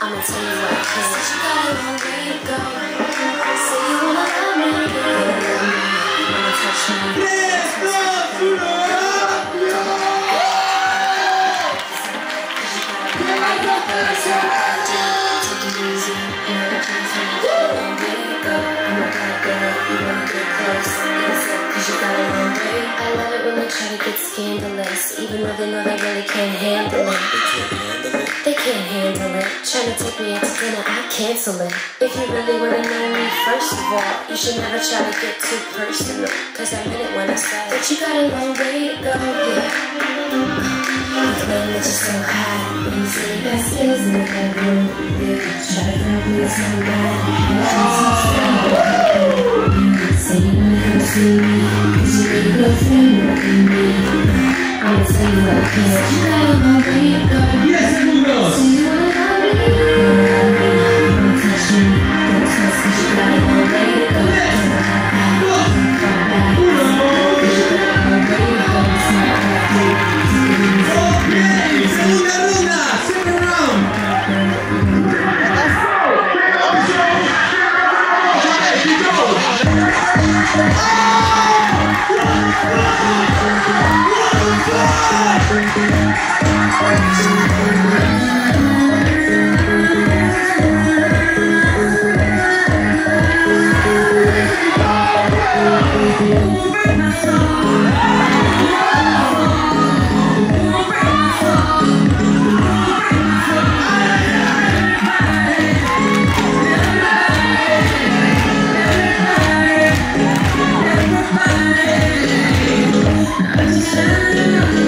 I'ma tell you what cause can. you got a long way to go. try to get scandalous, even though they know they really can't handle it. They can't handle it. Trying to take me out to dinner, I cancel it. If you really wanna know me, first of all, you should never try to get too personal. Cause I meant it when I said that you got a long way to go, yeah. You claim that you're so hot, you say you got skills in the bedroom. Yeah, try to prove me somebody. Oh! Yeah.